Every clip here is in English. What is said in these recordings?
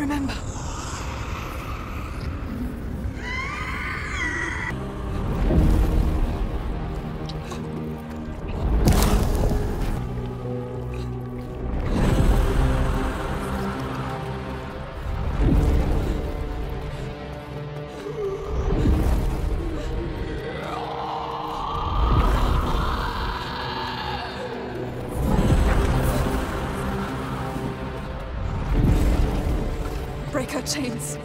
Remember, Break her chains.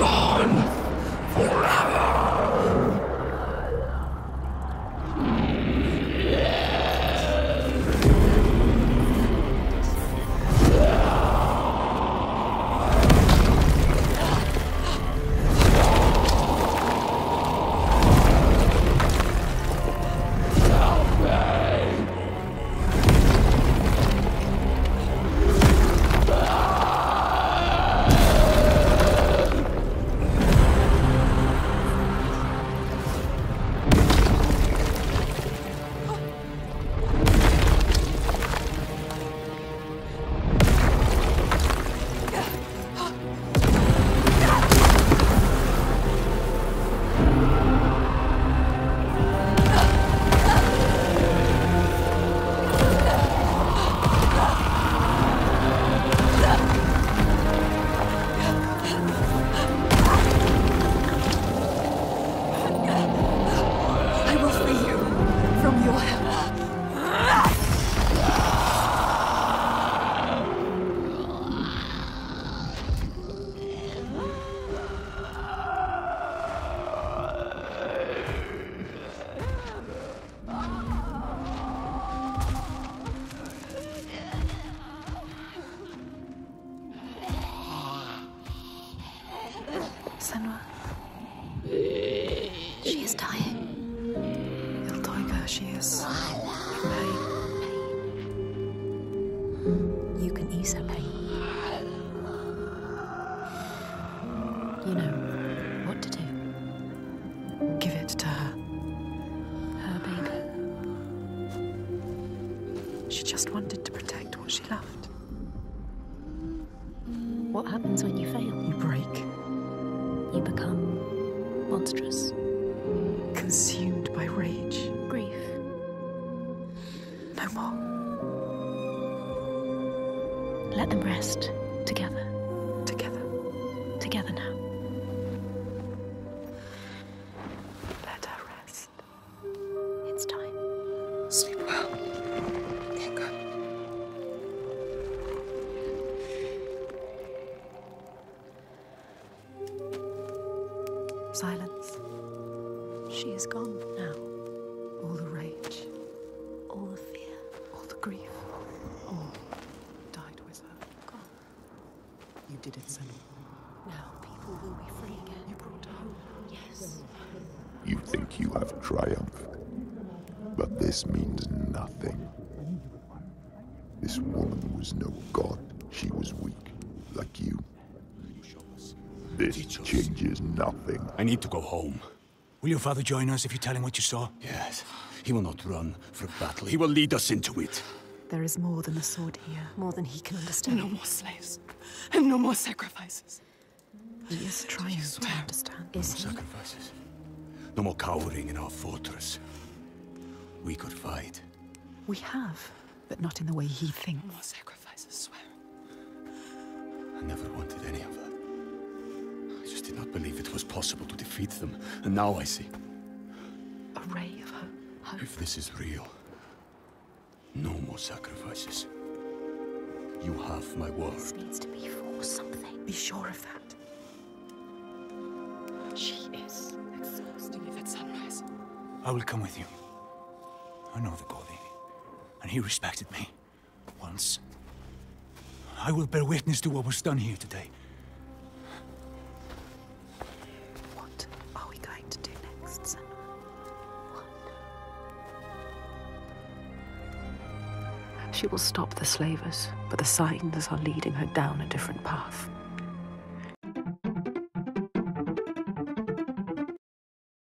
Gone forever. She is dying. You'll tiger, she is. In pain. You can ease her pain. You know what to do. Give it to her. Her baby. She just wanted to protect what she loved. What happens when you fail? Monstrous. consumed by rage. Grief. No more. Let them rest Silence. She is gone now. All the rage, all the fear, all the grief, all died with her. Gone. You did it, Senua. Now people will be free again. You brought hope. Yes. You think you have triumphed. But this means nothing. This woman was no god. She was weak, like you. This Teach us. changes nothing. I need to go home. Will your father join us if you tell him what you saw? Yes. He will not run for battle. He will lead us into it. There is more than a sword here. More than he can understand. No more slaves. And no more sacrifices. He is trying to understand. Is he? Sacrifices. No more cowering in our fortress. We could fight. We have, but not in the way he thinks. No more sacrifices, swear. I never wanted any of that. I just did not believe it was possible to defeat them. And now I see. A ray of hope. Hope. If this is real, no more sacrifices. You have my word. This needs to be for something. Be sure of that. She is exhausting if at sunrise. I will come with you. I know the Gordy, and he respected me. Once. I will bear witness to what was done here today. She will stop the slavers, but the signs are leading her down a different path.